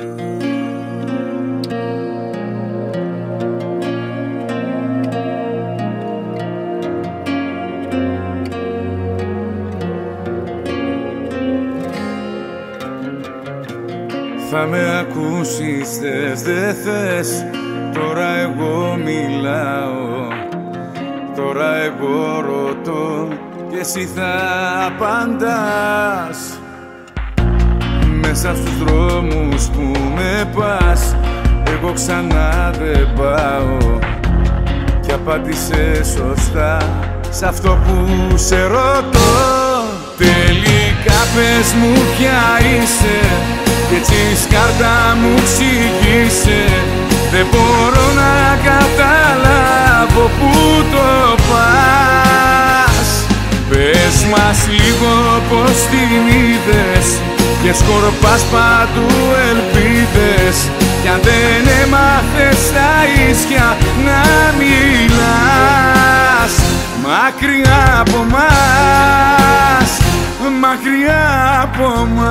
Θα με ακούσεις θες δεν θες. Τώρα εγώ μιλάω. Τώρα εγώ ρωτώ. Και εσύ θα απαντάς Μέσα στους δρόμους που με πας Εγώ ξανά δεν πάω. Και απάντησε σωστά Σ' αυτό που σε ρωτώ. Τελικά πες μου ποια είσαι κι έτσι σκάρτα μου ξηγήσε Δεν μπορώ να καταλάβω που το πας. Πες μας λίγο πως την είδες Και σκορπάς παντού ελπίδες. Κι αν δεν έμαθες τα ίσια να μιλάς. Μακριά από μας μακριά από μας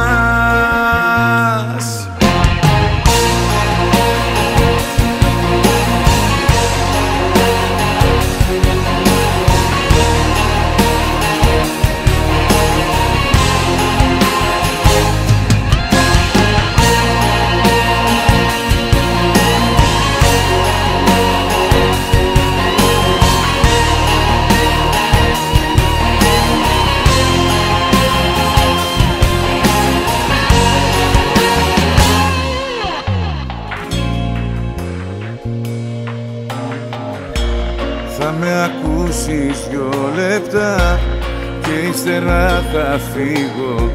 Θα με ακούσεις δυο λεπτά και ύστερα θα φύγω.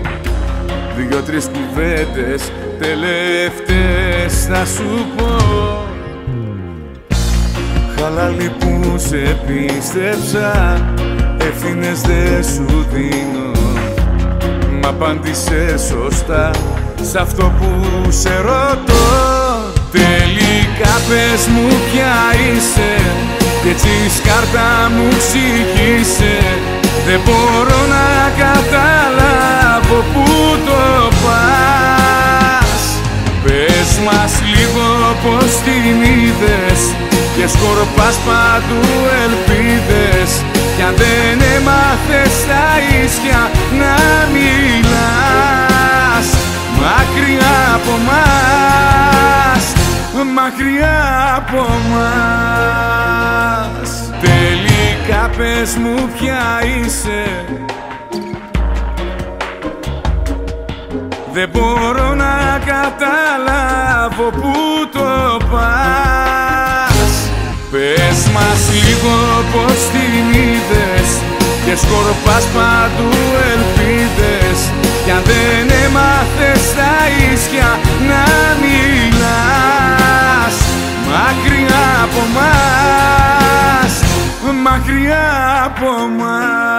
Δυο-τρεις κουβέντες τελευταίες θα σου πω. Χαλάλι που σε πίστεψα ευθύνες δεν σου δίνω. Μ' απάντησες σωστά σ' αυτό που σε ρωτώ. Τελικά πες μου ποια είσαι κι έτσι σκάρτα μου ξηγήσε Δεν μπορώ να καταλάβω που το πας. Πες μας λίγο πως την είδες Και σκορπάς παντού ελπίδες. Κι αν δεν έμαθες τα ίσια να μιλάς. Μακριά από μας μακριά από μας πες μου ποια είσαι. Δεν μπορώ να καταλάβω που το πας. Πες μας λίγο πως την είδες Και σκορπάς παντού ελπίδες. Κι αν δεν έμαθες τα ίσια For my.